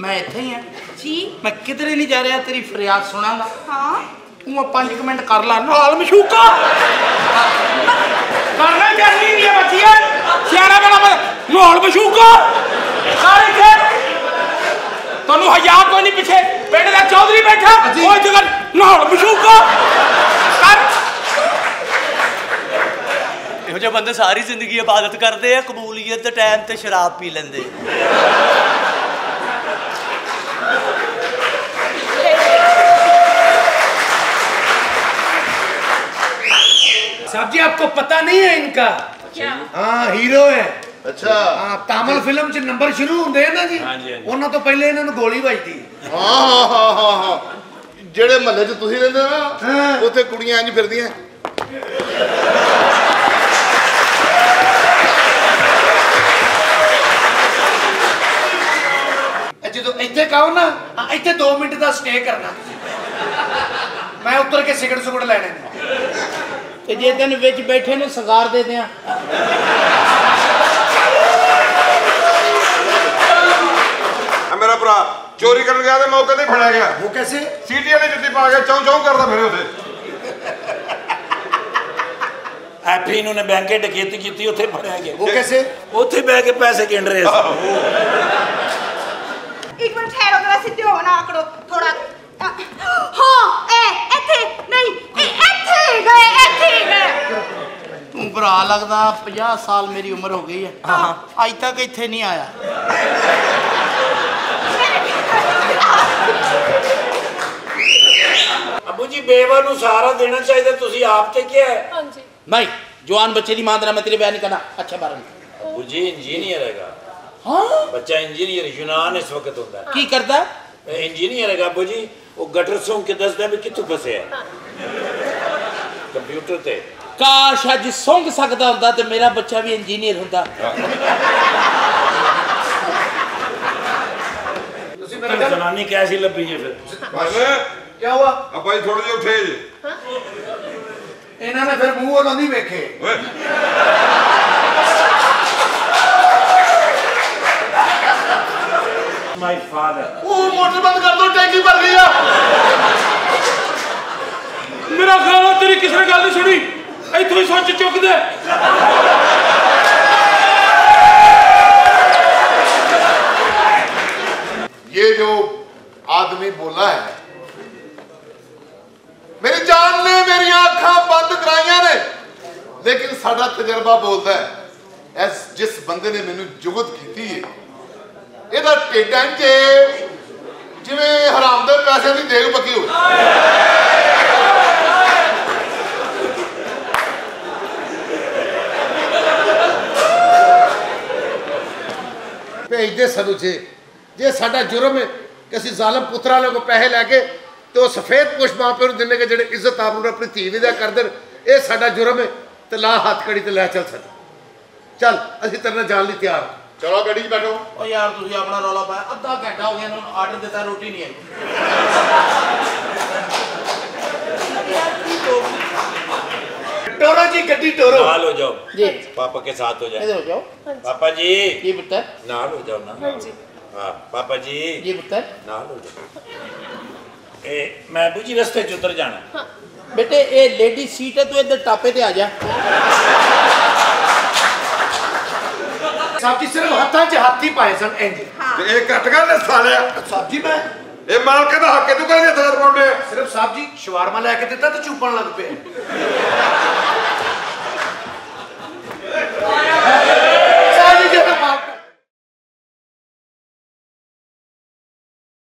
ਮੈਂ ਇੱਥੇ ਹੀ ਆ। ਜੀ। ਮੈਂ ਕਿਧਰੇ ਨਹੀਂ ਜਾ ਰਿਹਾ ਤੇਰੀ ਫਰਿਆਦ ਸੁਣਾਂਗਾ ਹਾਂ। ਤੂੰ ਆ 5 ਮਿੰਟ ਕਰ ਲਾ। ਨਾਲ ਮਸ਼ੂਕਾ। ਕਰਨਾ ਕਰਨੀ ਨਹੀਂ ਹੈ ਬੱਚੀਏ ਸਿਆਣਾ ਬਣਾ ਨਾਲ ਮਸ਼ੂਕਾ। ਸਾਰੇ ਕੇ ਤੁਹਾਨੂੰ ਹਯਾ ਕੋਈ ਨਹੀਂ ਪਿੱਛੇ ਪਿੰਡ ਦਾ ਚੌਧਰੀ ਬੈਠਾ। ਉਹ ਜਗ੍ਹਾ ਨਾਲ ਮਸ਼ੂਕਾ। ਕਰ। ਇਹੋ ਜਿਹੇ ਬੰਦੇ ਸਾਰੀ ਜ਼ਿੰਦਗੀ ਇਬਾਦਤ ਕਰਦੇ ਆ ਕਬੂਲੀਅਤ ਦੇ ਟਾਈਮ ਤੇ ਸ਼ਰਾਬ ਪੀ ਲੈਂਦੇ। साहब जी आपको पता नहीं है इनका क्या हाँ हीरो है ਅੱਛਾ ਹਾਂ ਤਾਮਲ ਫਿਲਮ 'ਚ ਨੰਬਰ ਸ਼ੁਰੂ ਹੁੰਦੇ ਆ ਨਾ ਜੀ ਉਹਨਾਂ ਤੋਂ ਪਹਿਲੇ ਇਹਨਾਂ ਨੂੰ ਗੋਲੀ ਵੱਜਦੀ ਹਾਂ ਹਾਂ ਹਾਂ ਹਾਂ ਹਾਂ ਜਿਹੜੇ ਮਹੱਲੇ 'ਚ ਤੁਸੀਂ ਰਹਿੰਦੇ ਹਾਂ। ਨਾ ਉੱਥੇ ਕੁੜੀਆਂ ਇੰਜ ਫਿਰਦੀਆਂ ਇਹ ਜਦੋਂ ਇੱਥੇ ਕਹੋ ਨਾ ਹਾਂ, ਇੱਥੇ 2 ਮਿੰਟ ਦਾ ਸਟੇ ਕਰਨਾ ਤੁਸੀਂ ਮੈਂ ਉੱਤਰ ਕੇ ਸਿਗਰਟ ਸੁਗੜ ਲੈਣੇ ਨੇ ਤੇ ਜੇ ਤੈਨੂੰ ਵਿੱਚ ਬੈਠੇ ਨੂੰ ਸਗਾਰ ਦੇ ਦਿਆਂ। ਆ ਮੇਰਾ ਭਰਾ ਚੋਰੀ ਕਰਨ ਗਿਆ ਤੇ ਮੌਕੇ ਤੇ ਫੜਿਆ ਗਿਆ। ਉਹ ਕੈਸੇ ਸੀਟੀ ਵਾਲੀ ਜੁੱਤੀ ਪਾ ਕੇ ਚੌਂ ਚੌਂ ਕਰਦਾ ਫਿਰੇ ਉੱਥੇ। ਐਫੀ ਨੂੰ ਨੇ ਬੈਂਕੇ ਡਕੈਤੀ ਕੀਤੀ ਉੱਥੇ ਫੜਿਆ ਗਿਆ। ਉਹ ਕੈਸੇ ਉੱਥੇ ਬਹਿ ਕੇ ਪੈਸੇ ਗਿਣ ਰਹੇ ਸੀ। ਇੱਕ ਮਿੰਟ ਠਹਿਰੋ ਜਰਾ ਸਿੱਧੇ ਹੋ ਨਾ ਆਕੜੋ ਥੋੜਾ ਹਾਂ ਇਹ ਇੱਥੇ ਨਹੀਂ ਇਹ ਇੱਥੇ ਗਏ ਇੱਥੇ ਗਏ ਤੂੰ ਭਰਾ ਲੱਗਦਾ 50 ਸਾਲ ਮੇਰੀ ਉਮਰ ਹੋ ਗਈ ਹੈ। ਹਾਂ ਅੱਜ ਤੱਕ ਇੱਥੇ ਨਹੀਂ ਆਇਆ। ਅਬੂ ਜੀ ਬੇਵਾ ਨੂੰ ਸਹਾਰਾ ਦੇਣਾ ਚਾਹੀਦਾ ਤੁਸੀਂ ਆਪ ਤੇ ਕੀ ਹੈ। ਹਾਂਜੀ। ਭਾਈ ਜਵਾਨ ਬੱਚੇ ਦੀ ਮਾਂ ਦਾ ਮੈਂ ਤੇਰੇ ਬਿਆਨ ਨਹੀਂ ਕਰਨਾ। ਅੱਛਾ ਬਾਰਨ ਅਬੂ ਜੀ ਇੰਜੀਨੀਅਰ ਹੈਗਾ। ਹਾਂ? ਬੱਚਾ ਇੰਜੀਨੀਅਰ ਯੂਨਾਨ ਇਸ ਵਕਤ ਹੁੰਦਾ। ਹੈ ਕੀ ਕਰਦਾ? ਇੰਜੀਨੀਅਰ ਹੈਗਾ ਅਬੂ ਜੀ। ਉਹ ਗਟਰ ਸੌਂ ਕੇ ਦੱਸਦਾ ਵੀ ਕਿੱਥੋਂ ਫਸਿਆ। ਹੈ। ਕੰਪਿਊਟਰ ਤੇ। ਕਾਸ਼ ਅੱਜ ਸੁੰਘ ਸਕਦਾ ਹੁੰਦਾ ਤੇ ਮੇਰਾ ਬੱਚਾ ਵੀ ਇੰਜੀਨੀਅਰ ਹੁੰਦਾ। ਤੁਸੀਂ ਤਾਂ ਮੇਰੇ ਨਾਲ ਜਨਾਨੀ ਕੈਸੀ ਲੱਭੀ ਜੇ ਫਿਰ? ਬਸ। ਕੀ ਹੁਆ? ਆਪਾਂ ਜੀ ਥੋੜੇ ਜਿਹਾ ਉੱਠੇ ਜੇ। ਇਹਨਾਂ ਨੇ ਫਿਰ ਮੂੰਹ ਉਹਨਾਂ ਦੀ ਵੇਖੇ। ਓਏ। ਮਾਈ ਫਾਦਰ ਉਹ ਮੋਟਰ ਬੰਦ ਕਰ ਦੋ ਟੈਂਕੀ ਭਰ ਗਈ ਆ ਮੇਰਾ ਖਿਆਲ ਆ ਤੇਰੀ ਕਿਸੇ ਨੇ ਗੱਲ ਨਹੀਂ ਸੁਣੀ ਇੱਥੋਂ ਹੀ ਸੱਚ ਚੁੱਕਦਾ ये जो आदमी बोला है ਮੇਰੀ ਜਾਨ ਨੇ ਮੇਰੀਆਂ ਅੱਖਾਂ ਬੰਦ ਕਰਾਈਆਂ ਨੇ ਲੇਕਿਨ ਸਾਡਾ ਤਜਰਬਾ ਬੋਲਦਾ ਹੈ ਐਸ ਜਿਸ ਬੰਦੇ ਨੇ ਮੈਨੂੰ ਜੁਗਤ ਕੀਤੀ ਹੈ ਇਹਦਾ ਢਿੱਡਾਂ 'ਚ ਜਿਵੇਂ ਹਰਾਮ ਦੇ ਪੈਸੇ ਦੀ ਦੇਗ ਪੱਕੀ ਹੋਵੇ ਭੇਜਦੇ ਸਾਨੂੰ ਜੇ ਜੇ ਸਾਡਾ ਜੁਰਮ ਹੈ ਕਿ ਅਸੀਂ ਜ਼ਾਲਮ ਪੁੱਤਰਾਂ ਵਾਲੇ ਕੋ ਪੈਸੇ ਲੈ ਕੇ ਤੇ ਉਹ ਸਫੇਦ ਪੁਸ਼ ਮਾਪਿਆਂ ਨੂੰ ਦਿੰਨੇ ਕਿ ਜਿਹੜੇ ਇੱਜ਼ਤ ਆਪ ਨੂੰ ਆਪਣੀ ਧੀ ਦਾ ਕਰਦੇ ਨੇ, ਇਹ ਸਾਡਾ ਜੁਰਮ ਹੈ ਤੇ ਲਾ ਹੱਥ ਕੜੀ ਤੇ ਲੈ ਚੱਲ ਸਾਡਾ ਚੱਲ ਅਸੀਂ ਤੇਰੇ ਨਾਲ ਜਾਣ ਲਈ ਤਿਆਰ ਹਾਂ। ਚਲੋ ਗੱਡੀ 'ਚ ਬੈਠੋ ਓ ਯਾਰ ਤੁਸੀਂ ਆਪਣਾ ਰੌਲਾ ਪਾਇਆ ਅੱਧਾ ਘੰਟਾ ਹੋ ਗਿਆ ਇਹਨਾਂ ਨੂੰ ਆਰਡਰ ਦਿੱਤਾ ਰੋਟੀ ਨਹੀਂ ਆਈ ਟੋਰੋ ਜੀ ਗੱਡੀ ਟੋਰੋ नाल हो जाओ जी पापा के साथ हो इधर जाए हो जाओ पापा जी जी पुत्र नाल हो जाओ ना हाँ ਪਾਪਾ ਜੀ। ਜੀ ਪੁੱਤਰ। ਨਾਲ ਹੋ ਜਾ। ਇਹ ਮੈਂ ਬੁਝੀ ਰਸਤੇ ਚ ਉਤਰ ਜਾਣਾ। ਬੇਟੇ ਇਹ ਲੇਡੀ ਸੀਟ ਹੈ ਤੂੰ ਇੱਧਰ ਟਾਪੇ ਤੇ ਆ ਜਾ। ਸਾਹਿਬ ਸਿਰਫ ਹੱਥਾਂ 'ਚ ਹੱਥ ਪਾਏ ਸਨ ਇੰਜ। ਤੇ ਇਹ ਘੱਟ ਗੱਲ ਨੇ ਸਾਲਿਆ। ਸਾਹਿਬ ਮੈਂ? ਇਹ ਮਾਲਕ ਦਾ ਹੱਕ ਹੈ ਤੂੰ ਕਹਿੰਦੇ ਹੱਥ ਪਾਉਂਦੇ ਸਿਰਫ ਸਾਹਿਬ ਜੀ ਸ਼ਵਾਰਮਾ ਲੈ ਕੇ ਦਿੱਤਾ ਤੇ ਚੁੱਪਣ ਲੱਗ ਪਏ